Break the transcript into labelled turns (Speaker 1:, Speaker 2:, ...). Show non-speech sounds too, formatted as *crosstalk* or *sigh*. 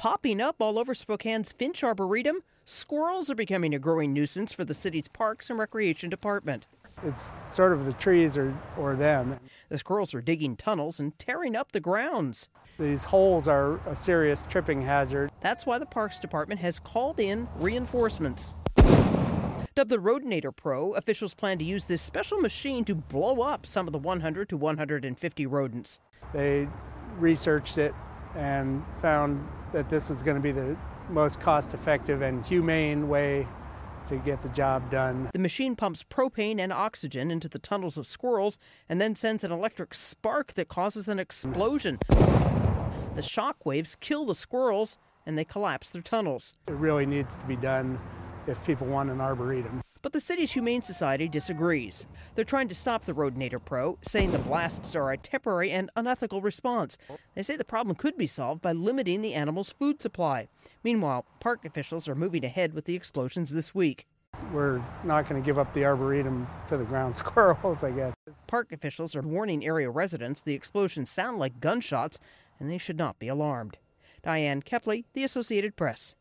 Speaker 1: Popping up all over Spokane's Finch Arboretum, squirrels are becoming a growing nuisance for the city's Parks and Recreation Department.
Speaker 2: It's sort of the trees or, or them.
Speaker 1: The squirrels are digging tunnels and tearing up the grounds.
Speaker 2: These holes are a serious tripping hazard.
Speaker 1: That's why the Parks Department has called in reinforcements. Dubbed the Rodenator Pro, officials plan to use this special machine to blow up some of the 100 to 150 rodents.
Speaker 2: They researched it and found that this was going to be the most cost effective and humane way to get the job done.
Speaker 1: The machine pumps propane and oxygen into the tunnels of squirrels and then sends an electric spark that causes an explosion. The shock waves kill the squirrels and they collapse their tunnels.
Speaker 2: It really needs to be done if people want an arboretum.
Speaker 1: But the city's Humane Society disagrees. They're trying to stop the Rodenator Pro, saying the blasts are a temporary and unethical response. They say the problem could be solved by limiting the animal's food supply. Meanwhile, park officials are moving ahead with the explosions this week.
Speaker 2: We're not going to give up the arboretum to the ground *laughs* squirrels, I guess.
Speaker 1: Park officials are warning area residents the explosions sound like gunshots and they should not be alarmed. Diane Kepley, The Associated Press.